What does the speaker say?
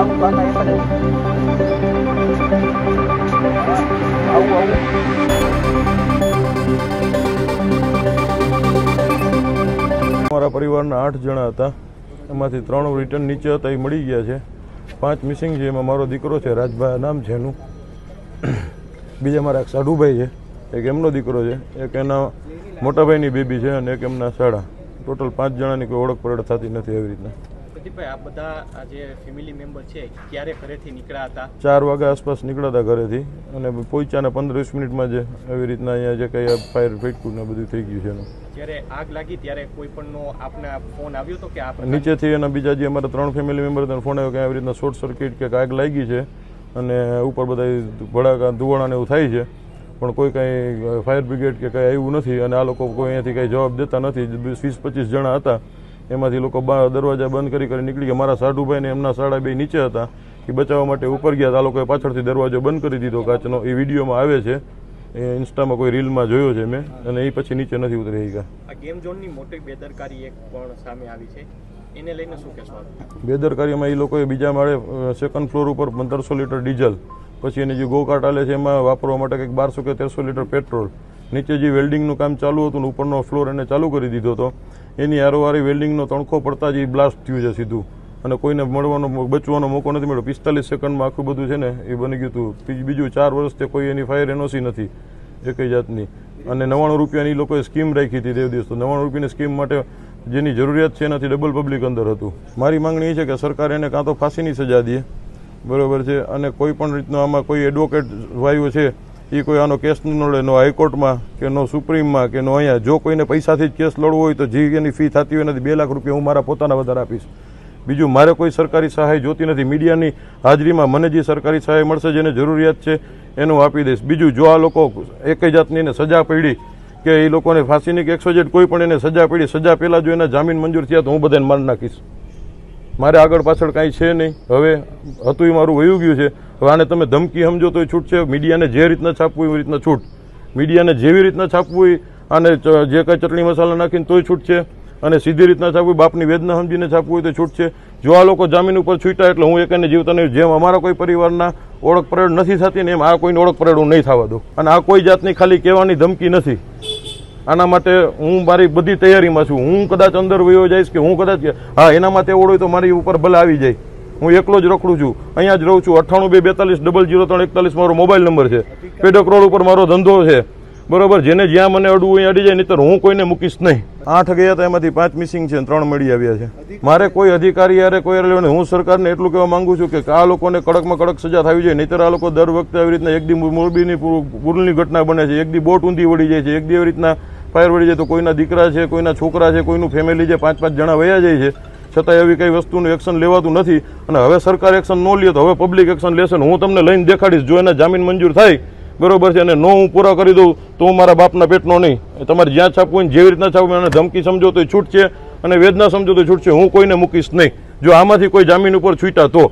Aku મારા પરિવારના આઠ જણા હતા. એમાંથી ત્રણ રિટર્ન નીચે હતા, એ મળી ગયા છે. પાંચ મિસિંગ છે, એમાં મારો દીકરો છે રાજભાઈ નામ છે એનું. બીજા મારા એક સાઢુભાઈ છે, એક એમનો દીકરો છે, એક એના મોટાભાઈની બેબી છે અને એક એમના સાડા. ટોટલ પાંચ જણાની કોઈ ઓળખ પરડ થતી નથી એવી રીતના. પ્રદીપભાઈ આ બધા જે ફેમિલી મેમ્બર છે ક્યારે ઘરેથી નીકળ્યા હતા? ચાર વાગ્યા આસપાસ નીકળ્યા હતા ઘરેથી. અને પહોંચ્યા ને પંદર વીસ મિનિટમાં જે એવી રીતના અહીંયા જે કંઈ ફાયર ફેટકું ને બધું થઈ ગયું છે એનું. જ્યારે આગ લાગી ત્યારે કોઈ પણનો આપને ફોન આવ્યો હતો કે આપ નીચેથી અને બીજા જે અમારા ત્રણ ફેમિલી મેમ્બર હતા ફોન આવ્યો કે આવી રીતના શોર્ટ સર્કિટ કે આગ લાગી છે અને ઉપર બધા ભડાકા ધુવાણા ને એવું થાય છે. પણ કોઈ કાંઈ ફાયર બ્રિગેડ કે કાંઈ આવ્યું નથી અને આ લોકો કોઈ અહીંયાથી કાંઈ જવાબ દેતા નથી. વીસ પચીસ જણા હતા. એમાંથી લોકો દરવાજા બંધ કરી કરી નીકળી ગયા. મારા સાઢુભાઈ ને એમના સાડા બે નીચે હતા. એ બચાવવા માટે ઉપર ગયા આ લોકોએ પાછળથી દરવાજો બંધ કરી દીધો કાચનો. એ વિડીયોમાં આવે છે. એ ઇન્સ્ટામાં કોઈ રીલમાં જોયો છે મેં. અને એ પછી નીચે નથી ઉતરી ગયા આ ગેમ ઝોનની મોટી બેદરકારી એક પણ સામે આવી છે. એને લઈને શું કહેશો બેદરકારીમાં એ લોકોએ બીજા માળે સેકન્ડ ફ્લોર ઉપર પંદરસો લીટર ડીઝલ પછી એની જે ગોકાટ આલે છે એમાં વાપરવા માટે કંઈક બારસો કે તેરસો લીટર પેટ્રોલ. નીચે જે વેલ્ડિંગનું કામ ચાલુ હતું ને ઉપરનો ફ્લોર એને ચાલુ કરી દીધો હતો. એની હારોહારી વેલ્ડિંગનો તણખો પડતા જ એ બ્લાસ્ટ થયું છે સીધું. અને કોઈને મળવાનો, બચવાનો મોકો નથી મળ્યો. પિસ્તાલીસ સેકન્ડમાં આખું બધું છે ને એ બની ગયું હતું. બીજું- ચાર વર્ષથી કોઈ એની ફાયર એનઓસી નથી એકઈ જાતની. અને નવ્વાણું રૂપિયાની એ લોકોએ સ્કીમ રાખી હતી દેવ દિવસ તો નવ્વાણું રૂપિયાની સ્કીમ માટે જેની જરૂરિયાત છે એનાથી ડબલ પબ્લિક અંદર હતું. મારી માંગણી એ છે કે સરકાર એને કાં તો ફાંસીની સજા દે. બરાબર છે. અને કોઈ પણ રીતનો આમાં કોઈ એડવોકેટ વાયુ છે એ કોઈ આનો કેસ ન લડે, નો હાઈકોર્ટમાં કે નો સુપ્રીમમાં કે નો અહીંયા. જો કોઈને પૈસાથી જ કેસ લડવો હોય તો જે એની ફી થતી હોય એનાથી બે લાખ રૂપિયા હું મારા પોતાના વધારે આપીશ. બીજું, મારે કોઈ સરકારી સહાય જોતી નથી. મીડિયાની હાજરીમાં મને જે સરકારી સહાય મળશે, જેને જરૂરિયાત છે, એનું આપી દઈશ. બીજું, જો આ લોકો એક જાતની એને સજા પડી કે એ લોકોને ફાંસીની કે એકસો જેટ કોઈ પણ એને સજા પડી, સજા પહેલાં જો એના જામીન મંજૂર થયા તો હું બધાને મારી નાખીશ. મારે આગળ પાછળ કાંઈ છે નહીં. હવે હતું એ મારું વયું ગયું છે. હવે આને તમે ધમકી સમજો તો છૂટ છે. મીડિયાને જે રીતના છાપવું એવી રીતના છૂટ. મીડિયાને જેવી રીતના છાપવું હોય અને જે કાંઈ ચટણી મસાલા નાખીને તોય છૂટ છે. અને સીધી રીતના છાપવું બાપની વેદના સમજીને છાપવું હોય તો છૂટ છે. જો આ લોકો જામીન ઉપર છૂટ્યા એટલે હું એકને જીવતા નહીં જેમ અમારા કોઈ પરિવારના ઓળખ પરેડ નથી થતી ને એમ આ કોઈને ઓળખ પરેડ હું નહીં થવા દઉં. અને આ કોઈ જાતની ખાલી કહેવાની ધમકી નથી. આના માટે હું મારી બધી તૈયારીમાં છું. હું કદાચ અંદર વયો જઈશ કે હું કદાચ, હા, એના માટે ઓળો તો મારી ઉપર ભલે આવી જાય. હું એકલો જ રખડું છું. અહીંયા જ રહું છું. અઠ્ઠાણું બે બેતાલીસ ડબલ જીરો ત્રણ એકતાલીસ મારો મોબાઈલ નંબર છે. પેડક રોડ ઉપર મારો ધંધો છે. બરોબર? જેને જ્યાં મને અડવું અહીં અડી જાય, નહીતર હું કોઈને મૂકીશ નહીં. આઠ ગયા હતા એમાંથી પાંચ મિસિંગ છે ત્રણ મળી આવ્યા છે. મારે કોઈ અધિકારી યારે કોઈ લેવાનું. હું સરકારને એટલું કહેવા માંગુ છું કે આ લોકોને કડકમાં કડક સજા થવી જોઈએ. નહીતર આ લોકો દર વખતે આવી રીતના એક દી મોરબીની પૂરની ઘટના બને છે. એક દી બોટ ઊંધી વળી જાય છે. એક દી એવી રીતના ફાયર વળી જાય તો કોઈના દીકરા છે, કોઈના છોકરા છે, કોઈનું ફેમિલી છે પાંચ પાંચ જણા વયા જાય છે છતાં એવી કઈ વસ્તુનું એક્શન લેવાતું નથી. અને હવે સરકાર એક્શન ન લે તો હવે પબ્લિક એક્શન લેશે હું તમને લઈને દેખાડીશ, જો એના જામીન મંજૂર થાય, બરોબર છે, અને નો હું પૂરા કરી દઉં, તો હું મારા બાપના પેટનો નહીં. તમારે જ્યાં છાપવું હોય જેવી રીતના છાપવું અને ધમકી સમજો તો છૂટ છે અને વેદના સમજો તો છૂટ છે હું કોઈને મૂકીશ નહીં. જો આમાંથી કોઈ જામીન ઉપર છૂટ્યા તો